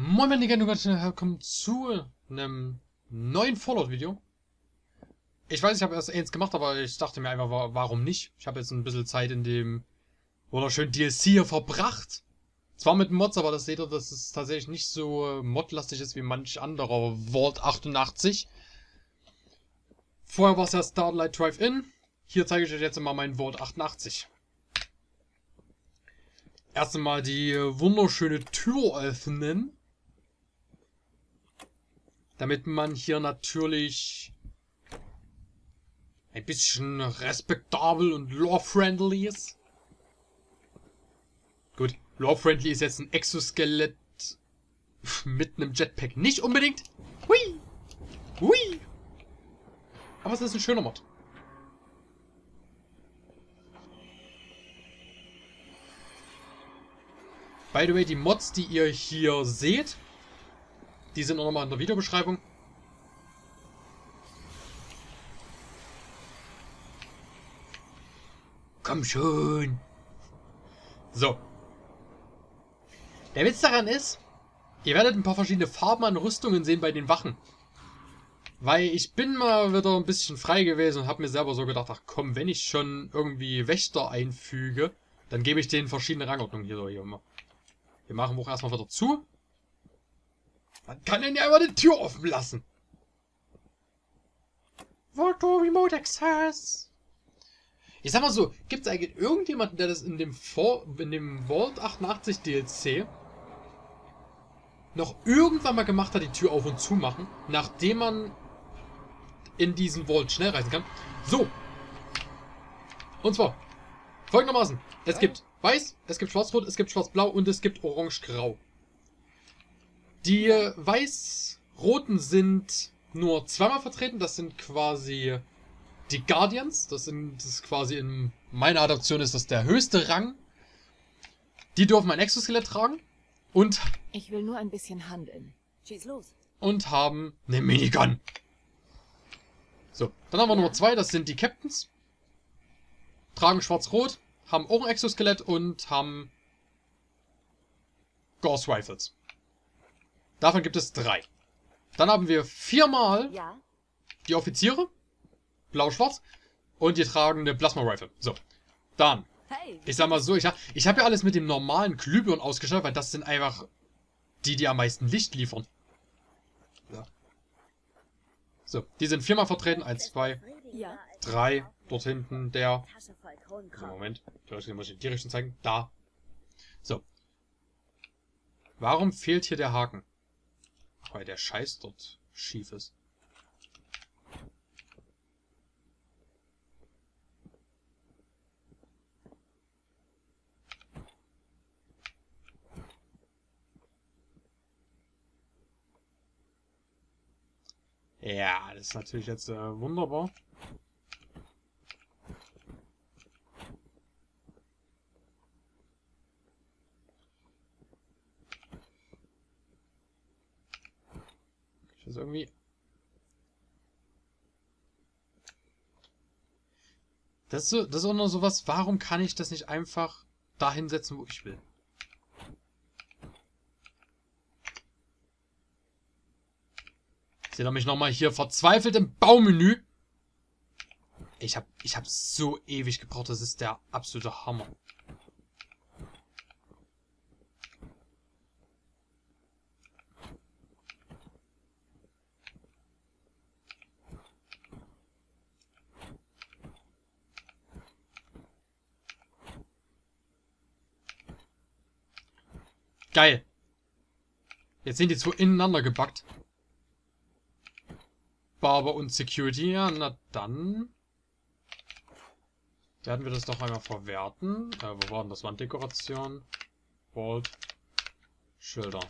Moin meine Lieben und willkommen zu einem neuen Fallout-Video. Ich weiß, ich habe erst eins gemacht, aber ich dachte mir einfach, warum nicht? Ich habe jetzt ein bisschen Zeit in dem wunderschönen DLC hier verbracht. Zwar mit Mods, aber das seht ihr, dass es tatsächlich nicht so modlastig ist wie manch anderer Vault 88. Vorher war es ja Starlight Drive-In. Hier zeige ich euch jetzt mal meinen Vault 88. Erst einmal die wunderschöne Tür öffnen. Damit man hier natürlich ein bisschen respektabel und law-friendly ist. Gut, law-friendly ist jetzt ein Exoskelett mit einem Jetpack nicht unbedingt. Hui! Hui! Aber es ist ein schöner Mod. By the way, die Mods, die ihr hier seht, die sind auch nochmal in der Videobeschreibung. Komm schon. So. Der Witz daran ist, ihr werdet ein paar verschiedene Farben an Rüstungen sehen bei den Wachen. Weil ich bin mal wieder ein bisschen frei gewesen und habe mir selber so gedacht, ach komm, wenn ich schon irgendwie Wächter einfüge, dann gebe ich denen verschiedene Rangordnungen hier so hier immer. Wir machen auch erstmal wieder zu. Man kann denn ja immer die Tür offen lassen. Voto Remote Access. Ich sag mal so, gibt es eigentlich irgendjemanden, der das in dem, Vor in dem Vault 88 DLC noch irgendwann mal gemacht hat, die Tür auf und zu machen, nachdem man in diesen Vault schnell reisen kann? So. Und zwar, folgendermaßen. Es gibt weiß, es gibt schwarz-rot, es gibt schwarz-blau und es gibt orange-grau. Die weiß-roten sind nur zweimal vertreten. Das sind quasi die Guardians. Das, sind, das ist quasi in meiner Adaption ist das der höchste Rang. Die dürfen ein Exoskelett tragen. Und. Ich will nur ein bisschen handeln. Schieß los. Und haben eine Minigun. So, dann haben wir ja. Nummer zwei. Das sind die Captains. Tragen schwarz-rot. Haben auch ein Exoskelett und haben Gauss Rifles. Davon gibt es drei. Dann haben wir viermal ja. die Offiziere. Blau-schwarz. Und die tragen eine Plasma-Rifle. So. Dann. ich sag mal so, ich habe ich hab ja alles mit dem normalen Glühbirnen ausgestattet, weil das sind einfach die, die am meisten Licht liefern. Ja. So, die sind viermal vertreten. Eins, zwei, ja. drei. Dort hinten der. Moment, ich muss ich die Richtung zeigen. Da. So. Warum fehlt hier der Haken? Weil der Scheiß dort schief ist. Ja, das ist natürlich jetzt äh, wunderbar. Das ist irgendwie... Das ist, so, das ist auch nur sowas, warum kann ich das nicht einfach da hinsetzen, wo ich will? Seht ihr mich nochmal hier verzweifelt im Baumenü? Ich hab, ich hab so ewig gebraucht, das ist der absolute Hammer. Geil. Jetzt sind die zwei ineinander gebackt. Barber und Security. Ja, na dann. Werden wir das doch einmal verwerten. Äh, wo war denn das? Wanddekoration. Vault. Schilder.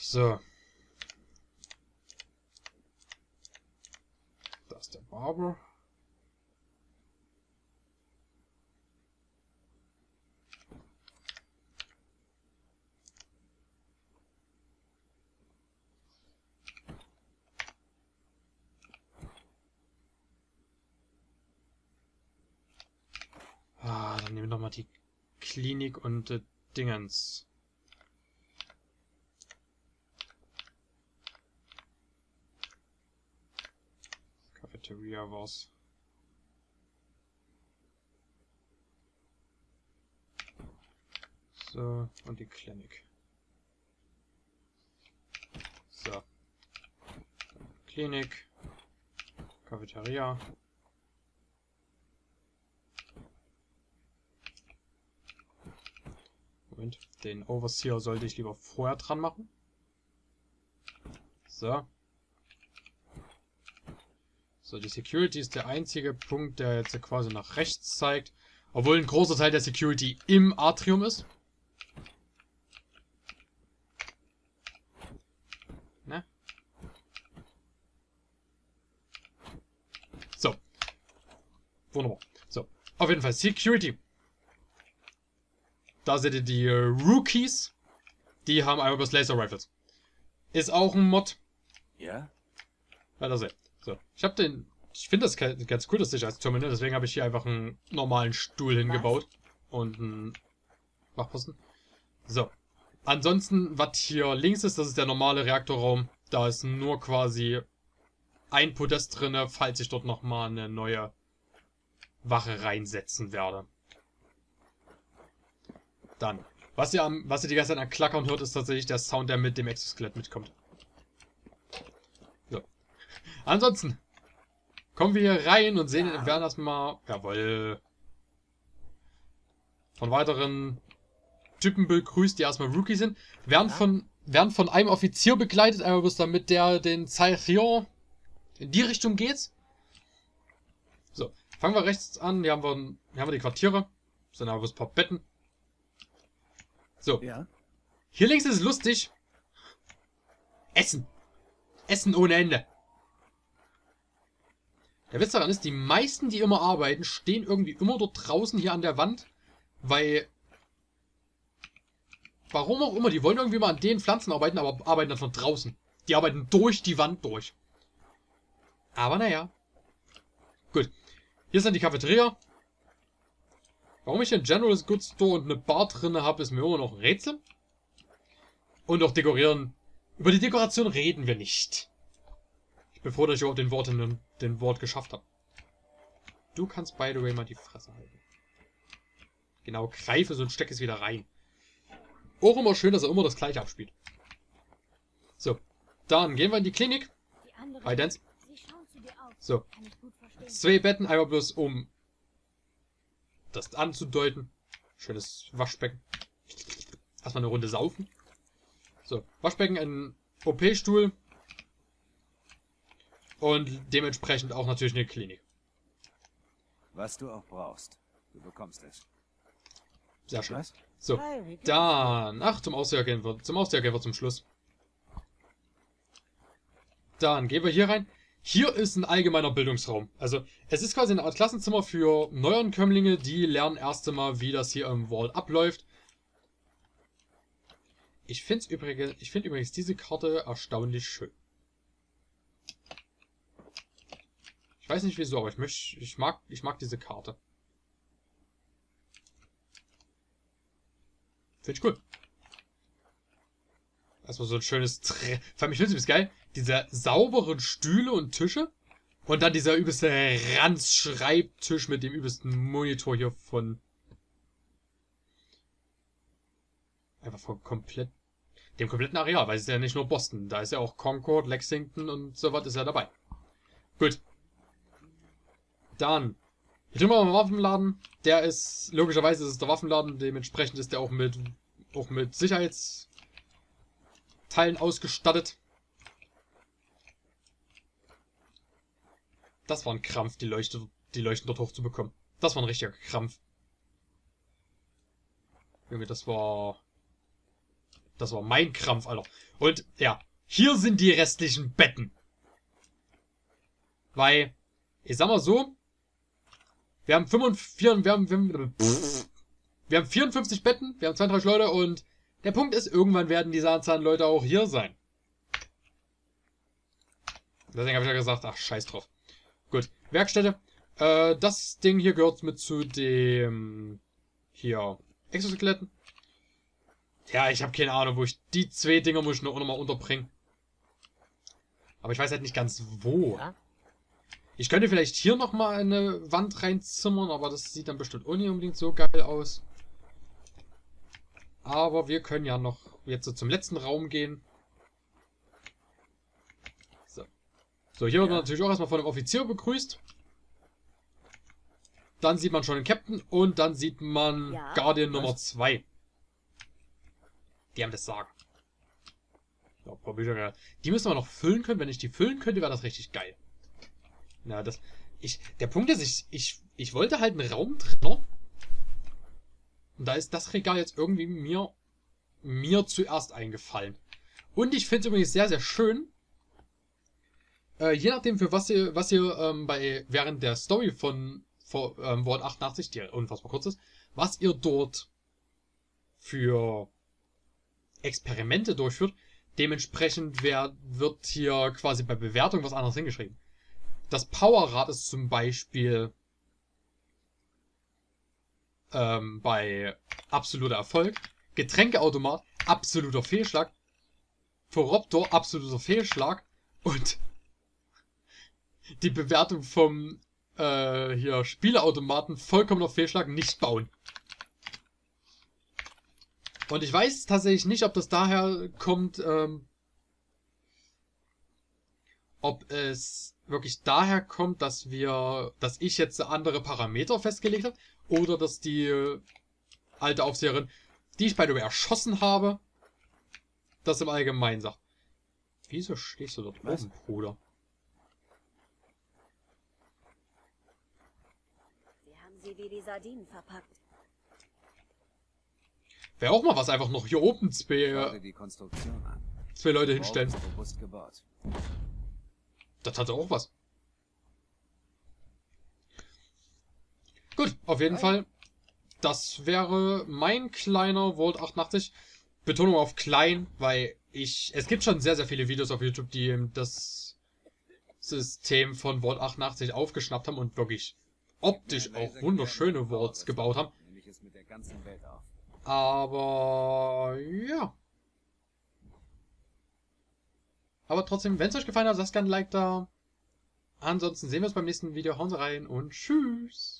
So. Da ist der Barber. nochmal die Klinik und äh, Dingens. Cafeteria war's. So, und die Klinik. So. Klinik. Cafeteria. Moment, den Overseer sollte ich lieber vorher dran machen. So. So, die Security ist der einzige Punkt, der jetzt quasi nach rechts zeigt. Obwohl ein großer Teil der Security im Atrium ist. Ne? So. Wunderbar. So. Auf jeden Fall Security. Da seht ihr die äh, Rookies. Die haben einmal bloß Laser Rifles. Ist auch ein Mod. Ja? Ja, da seht. So. Ich habe den. Ich finde das ganz cool, das Sicherheitsterminal. Deswegen habe ich hier einfach einen normalen Stuhl hingebaut. Und einen Wachposten. So. Ansonsten, was hier links ist, das ist der normale Reaktorraum. Da ist nur quasi ein Podest drinne, falls ich dort nochmal eine neue Wache reinsetzen werde. Dann. Was ihr, am, was ihr die ganze Zeit an Klackern hört, ist tatsächlich der Sound, der mit dem Exoskelett mitkommt. So. Ansonsten kommen wir hier rein und sehen, ja. werden erstmal, jawohl, von weiteren Typen begrüßt, die erstmal Rookie sind. Werden ja. von, werden von einem Offizier begleitet, einmal bloß damit der den Zeichion in die Richtung geht. So, fangen wir rechts an. Hier haben wir, hier haben wir die Quartiere. Das sind aber bloß ein paar Betten. So. Ja. Hier links ist es lustig. Essen. Essen ohne Ende. Der Witz daran ist, die meisten, die immer arbeiten, stehen irgendwie immer dort draußen hier an der Wand, weil... Warum auch immer, die wollen irgendwie mal an den Pflanzen arbeiten, aber arbeiten dann von draußen. Die arbeiten durch die Wand durch. Aber naja. Gut. Hier ist dann die Cafeteria. Warum ich einen General's Goods Store und eine Bar drin habe, ist mir immer noch ein Rätsel. Und auch dekorieren. Über die Dekoration reden wir nicht. Ich bin froh, dass ich überhaupt den Wort, in, den Wort geschafft habe. Du kannst, by the way, mal die Fresse halten. Genau, greife so und steck es wieder rein. Auch immer schön, dass er immer das gleiche abspielt. So, dann gehen wir in die Klinik. Hi, Dance. So, zwei Betten, einmal bloß um das anzudeuten. Schönes Waschbecken. Erstmal eine Runde saufen. So, Waschbecken, ein OP-Stuhl. Und dementsprechend auch natürlich eine Klinik. Was du auch brauchst. Du bekommst es. Sehr schön. Was? So, dann, ach, zum Ausseher gehen wir, zum Ausseher gehen wir zum Schluss. Dann gehen wir hier rein. Hier ist ein allgemeiner Bildungsraum. Also es ist quasi eine Art Klassenzimmer für Neuankömmlinge, die lernen erst einmal, wie das hier im Wall abläuft. Ich finde übrigens, ich finde übrigens diese Karte erstaunlich schön. Ich weiß nicht wieso, aber ich möchte, ich mag, ich mag diese Karte. Finde ich cool. Erstmal so ein schönes Tre allem, ich geil diese sauberen Stühle und Tische. Und dann dieser übelste Ranz-Schreibtisch mit dem übelsten Monitor hier von. Einfach von komplett. Dem kompletten Areal, weil es ist ja nicht nur Boston. Da ist ja auch Concord, Lexington und so was ist ja dabei. Gut. Dann. Drüben haben wir einen Waffenladen. Der ist, logischerweise ist es der Waffenladen, dementsprechend ist der auch mit, auch mit Sicherheitsteilen ausgestattet. Das war ein Krampf, die, Leuchte, die Leuchten dort hochzubekommen. Das war ein richtiger Krampf. Junge, das war... Das war mein Krampf, Alter. Und, ja. Hier sind die restlichen Betten. Weil, ich sag mal so, wir haben 45, wir haben, wir haben, wir haben 54 Betten, wir haben 32 Leute und der Punkt ist, irgendwann werden diese Anzahl Leute auch hier sein. Deswegen habe ich ja gesagt, ach, scheiß drauf. Gut. Werkstätte. Äh, das Ding hier gehört mit zu dem... Hier. Exoskeletten. Ja, ich habe keine Ahnung, wo ich... Die zwei Dinger muss ich noch, noch mal unterbringen. Aber ich weiß halt nicht ganz wo. Ja? Ich könnte vielleicht hier nochmal eine Wand reinzimmern, aber das sieht dann bestimmt auch nicht unbedingt so geil aus. Aber wir können ja noch jetzt so zum letzten Raum gehen. So, hier wird man natürlich auch erstmal von dem Offizier begrüßt. Dann sieht man schon den Captain und dann sieht man Ja? Guardian Nummer 2. Die haben das Sagen. Ja, die müssen wir noch füllen können. Wenn ich die füllen könnte, wäre das richtig geil. Na, das. Ich. Der Punkt ist, ich, ich, ich wollte halt einen Raumtrenner. Und da ist das Regal jetzt irgendwie mir, mir zuerst eingefallen. Und ich finde es übrigens sehr, sehr schön. Äh, je nachdem, für was ihr, was ihr ähm, bei während der Story von vor, ähm, Vault 88, die unfassbar kurz ist, was ihr dort für Experimente durchführt, dementsprechend wer, wird hier quasi bei Bewertung was anderes hingeschrieben. Das Powerrad ist zum Beispiel ähm, bei absoluter Erfolg. Getränkeautomat, absoluter Fehlschlag. Phoroptor, absoluter Fehlschlag. Und die Bewertung vom äh, hier Spieleautomaten, vollkommener Fehlschlag, nicht bauen. Und ich weiß tatsächlich nicht, ob das daher kommt, ähm, ob es wirklich daher kommt, dass wir, dass ich jetzt andere Parameter festgelegt habe, oder dass die alte Aufseherin, die ich bei der erschossen habe, das im Allgemeinen sagt. Wieso stehst du dort Was? oben, Bruder? Sie wie die Sardinen verpackt. Wäre auch mal was, einfach noch hier oben zwei, äh, zwei Leute hinstellen. Das hat auch was. Gut, auf jeden Fall. Das wäre mein kleiner Vault 88. Betonung auf klein, weil ich. Es gibt schon sehr, sehr viele Videos auf YouTube, die das System von Vault 88 aufgeschnappt haben und wirklich optisch auch wunderschöne Vaults gebaut haben. Aber ja. Aber trotzdem, wenn es euch gefallen hat, lasst gerne ein Like da. Ansonsten sehen wir uns beim nächsten Video. Hauen Sie rein und tschüss.